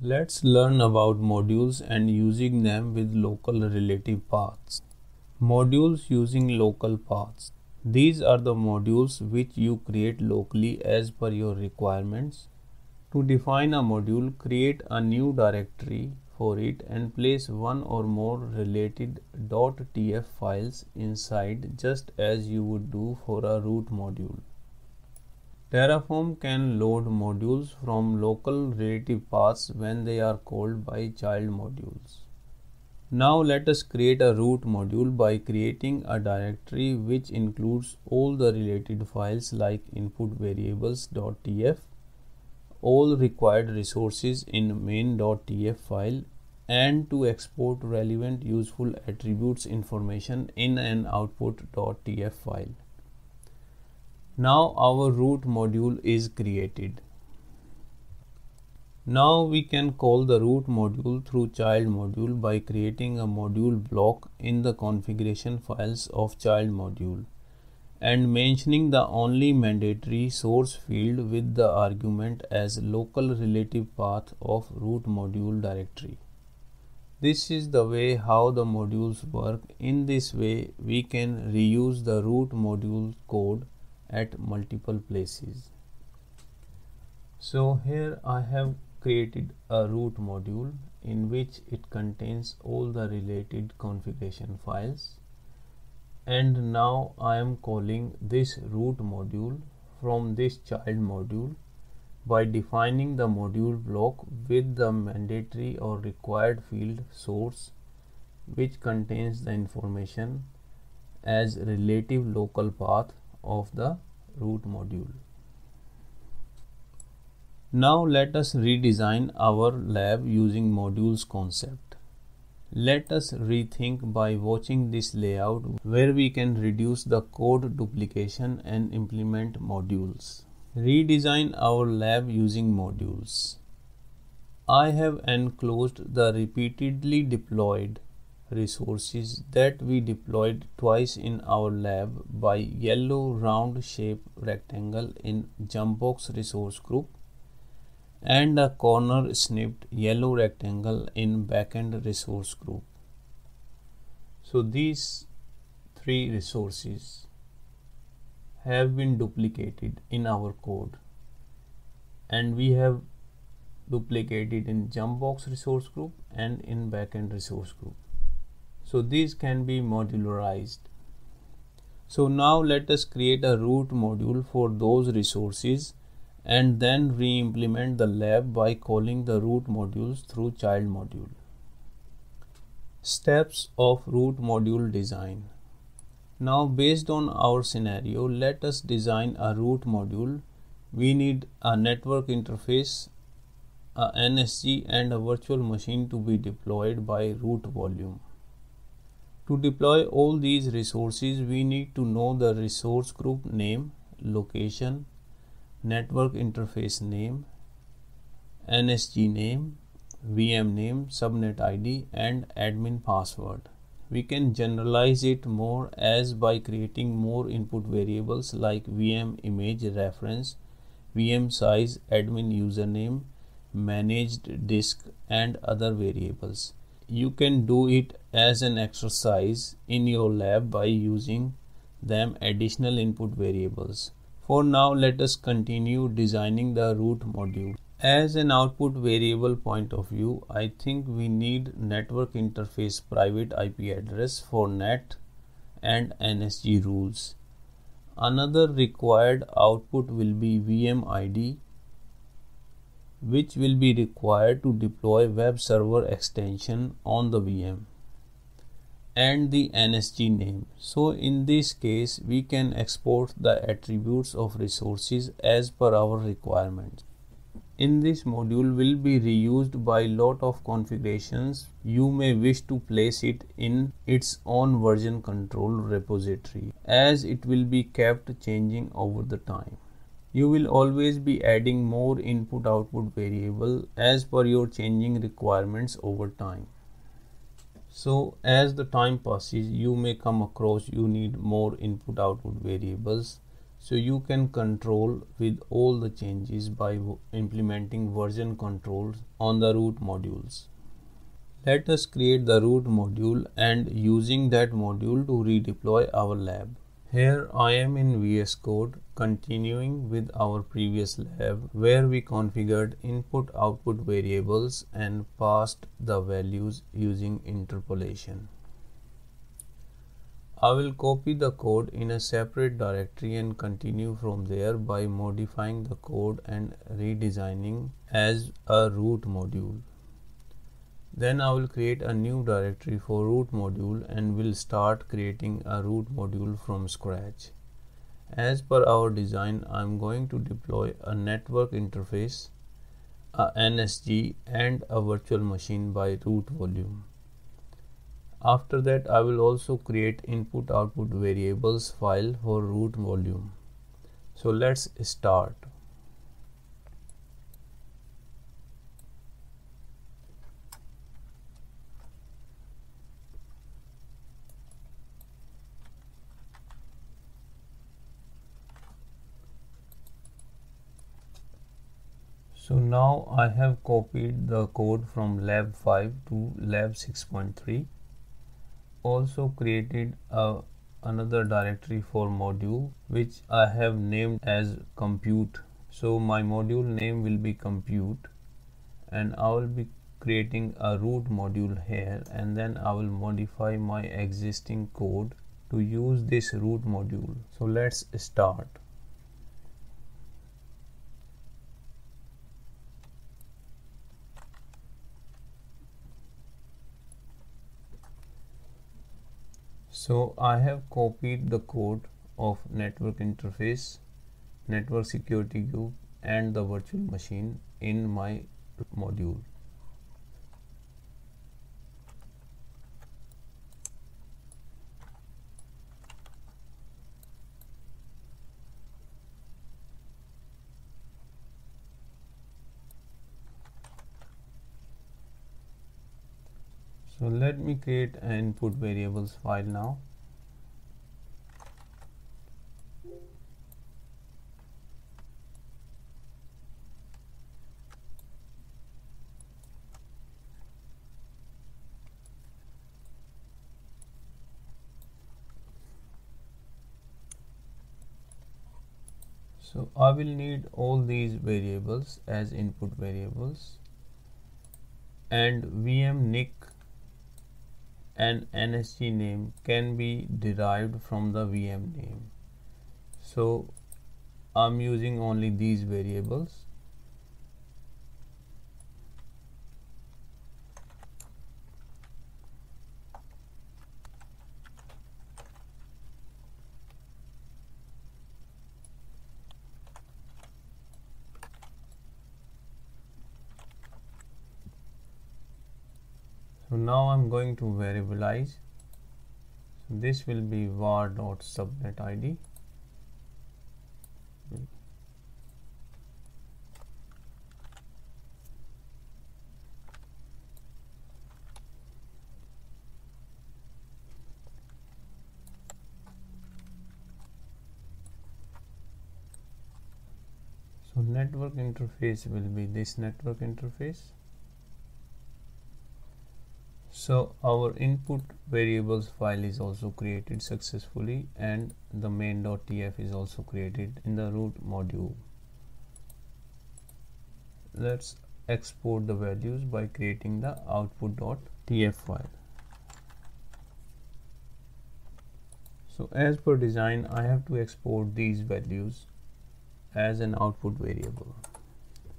Let's learn about modules and using them with local relative paths. Modules using local paths. These are the modules which you create locally as per your requirements. To define a module, create a new directory for it and place one or more related .tf files inside just as you would do for a root module. Terraform can load modules from local relative paths when they are called by child modules. Now let us create a root module by creating a directory which includes all the related files like input variables.tf, all required resources in main.tf file and to export relevant useful attributes information in an output.tf file. Now our root module is created. Now we can call the root module through child module by creating a module block in the configuration files of child module and mentioning the only mandatory source field with the argument as local relative path of root module directory. This is the way how the modules work. In this way we can reuse the root module code at multiple places. So here I have created a root module in which it contains all the related configuration files and now I am calling this root module from this child module by defining the module block with the mandatory or required field source which contains the information as relative local path of the root module. Now let us redesign our lab using modules concept. Let us rethink by watching this layout where we can reduce the code duplication and implement modules. Redesign our lab using modules. I have enclosed the repeatedly deployed resources that we deployed twice in our lab by yellow round shape rectangle in Jumpbox resource group and a corner snipped yellow rectangle in backend resource group. So these three resources have been duplicated in our code and we have duplicated in Jumpbox resource group and in backend resource group. So these can be modularized. So now let us create a root module for those resources and then re-implement the lab by calling the root modules through child module. Steps of root module design. Now based on our scenario, let us design a root module. We need a network interface, a NSG and a virtual machine to be deployed by root module. To deploy all these resources, we need to know the resource group name, location, network interface name, NSG name, VM name, subnet ID and admin password. We can generalize it more as by creating more input variables like VM image reference, VM size, admin username, managed disk and other variables. You can do it as an exercise in your lab by using them additional input variables. For now, let us continue designing the root module. As an output variable point of view, I think we need network interface private IP address for NAT and NSG rules. Another required output will be VM ID which will be required to deploy web server extension on the VM and the NSG name. So in this case we can export the attributes of resources as per our requirements. In this module will be reused by lot of configurations. You may wish to place it in its own version control repository as it will be kept changing over the time. You will always be adding more input output variable as per your changing requirements over time. So as the time passes, you may come across you need more input output variables. so you can control with all the changes by implementing version controls on the root modules. Let us create the root module and using that module to redeploy our lab. Here I am in VS Code continuing with our previous lab where we configured input output variables and passed the values using interpolation. I will copy the code in a separate directory and continue from there by modifying the code and redesigning as a root module. Then I will create a new directory for root module and will start creating a root module from scratch. As per our design, I am going to deploy a network interface, a NSG and a virtual machine by root module. After that I will also create input output variables file for root module. So let's start. So now I have copied the code from lab 5 to lab 6.3 also created a, another directory for module which I have named as compute. So my module name will be compute and I will be creating a root module here and then I will modify my existing code to use this root module. So let's start So I have copied the code of network interface, network security group and the virtual machine in my module. so let me create an input variables file now. So I will need all these variables as input variables. And VM NIC an NSG name can be derived from the VM name. So I'm using only these variables. So now I'm going to variabilize. So this will be var dot subnet id. So network interface will be this network interface so our input variables file is also created successfully and the main.tf is also created in the root module. Let's export the values by creating the output.tf file. So as per design I have to export these values as an output variable.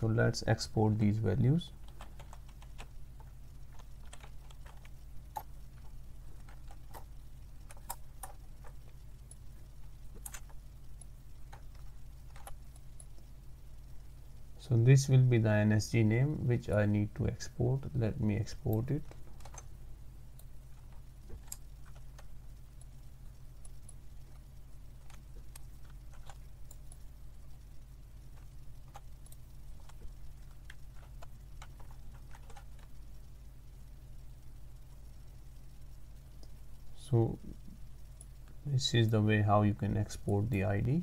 So let's export these values so this will be the NSG name which I need to export. Let me export it. So this is the way how you can export the ID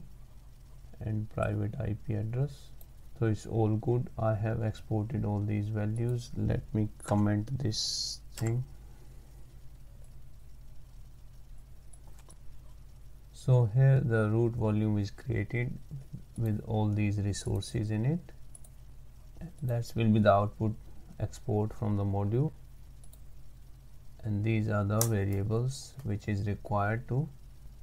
and private IP address so it's all good. I have exported all these values. Let me comment this thing. So here the root module is created with all these resources in it. That will be the output export from the module. And these are the variables which is required to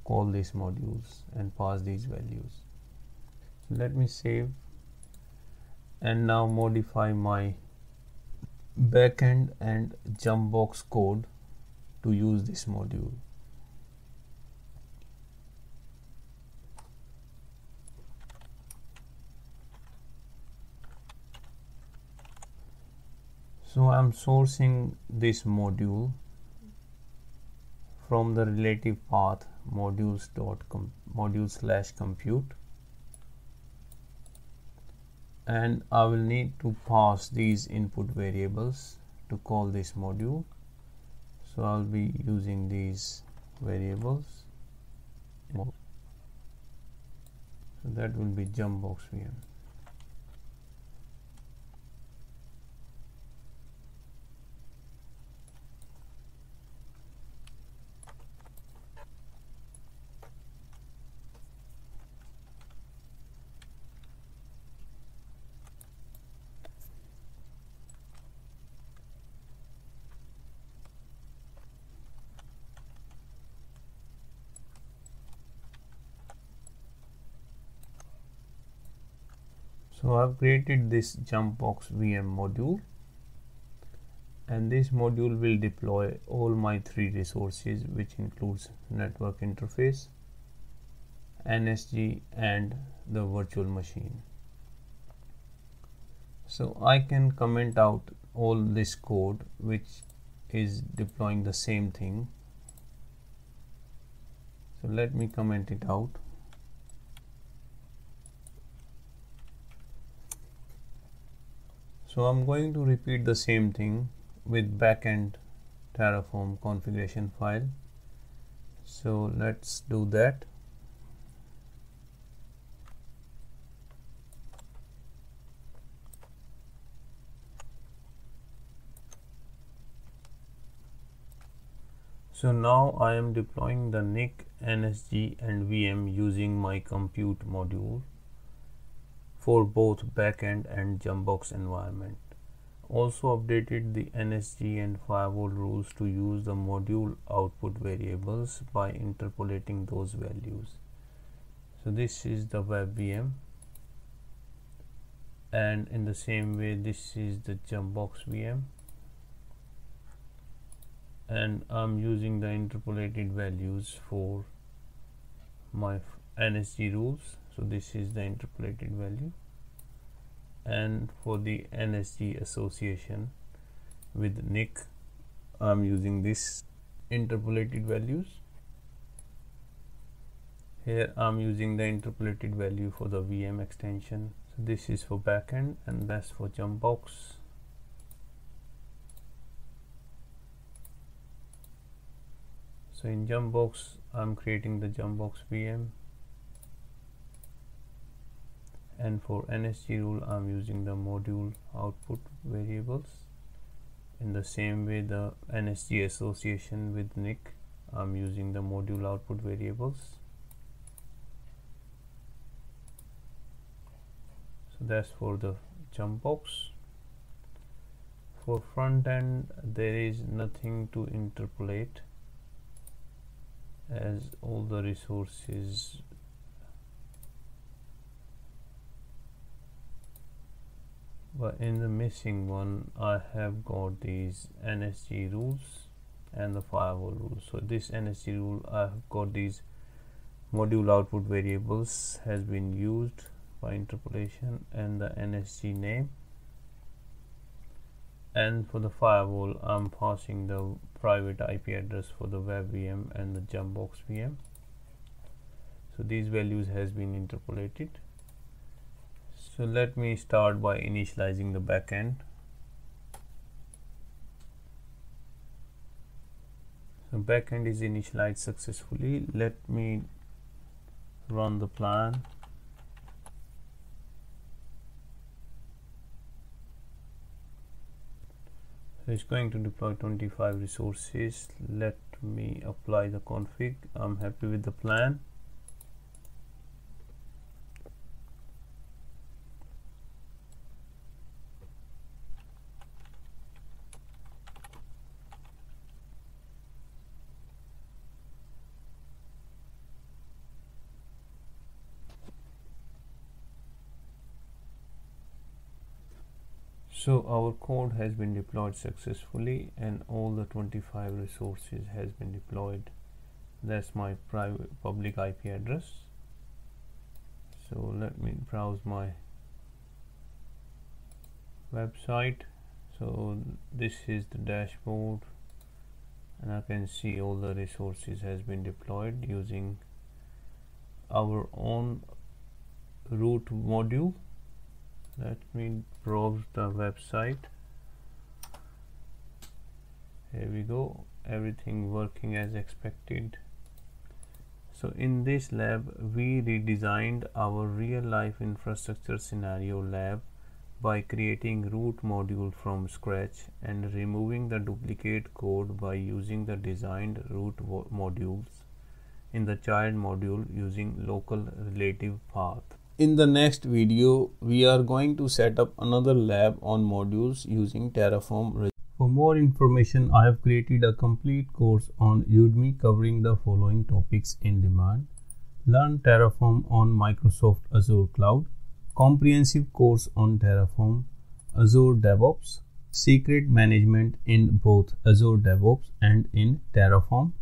call these modules and pass these values. Let me save and now modify my backend and jumpbox code to use this module. So I'm sourcing this module from the relative path modules dot com, module slash compute and I will need to pass these input variables to call this module. So I'll be using these variables. So that will be jumpbox VM so I've created this jumpbox VM module and this module will deploy all my three resources which includes network interface NSG and the virtual machine. So I can comment out all this code which is deploying the same thing. So let me comment it out so I'm going to repeat the same thing with backend Terraform configuration file. So let's do that. So now I am deploying the NIC, NSG and VM using my compute module for both backend and Jumpbox environment. Also updated the NSG and firewall rules to use the module output variables by interpolating those values. So this is the web VM and in the same way this is the Jumpbox VM and I'm using the interpolated values for my NSG rules so this is the interpolated value. And for the NSG association with NIC I'm using this interpolated values. Here I'm using the interpolated value for the VM extension. So this is for backend and that's for Jumpbox so in Jumpbox I'm creating the Jumpbox VM and for NSG rule I'm using the module output variables. In the same way the NSG association with NIC I'm using the module output variables. So that's for the jump box. For front end there is nothing to interpolate as all the resources but in the missing one I have got these NSG rules and the firewall rules. So this NSG rule I have got these module output variables has been used by interpolation and the NSG name. And for the firewall I'm passing the private IP address for the web VM and the jumpbox VM so these values has been interpolated so let me start by initializing the backend. So backend is initialized successfully. Let me run the plan. So it's going to deploy 25 resources. Let me apply the config. I'm happy with the plan. So our code has been deployed successfully and all the 25 resources has been deployed. That's my private public IP address. So let me browse my website. So this is the dashboard and I can see all the resources has been deployed using our own root module let me browse the website. Here we go. Everything working as expected. So in this lab we redesigned our real-life infrastructure scenario lab by creating root module from scratch and removing the duplicate code by using the designed root modules in the child module using local relative path in the next video, we are going to set up another lab on modules using Terraform. For more information, I have created a complete course on Udemy covering the following topics in demand. Learn Terraform on Microsoft Azure Cloud, comprehensive course on Terraform, Azure DevOps, secret management in both Azure DevOps and in Terraform,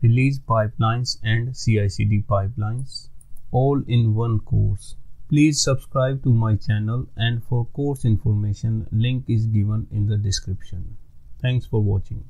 release pipelines and CI/CD pipelines, all in one course. Please subscribe to my channel and for course information link is given in the description. Thanks for watching.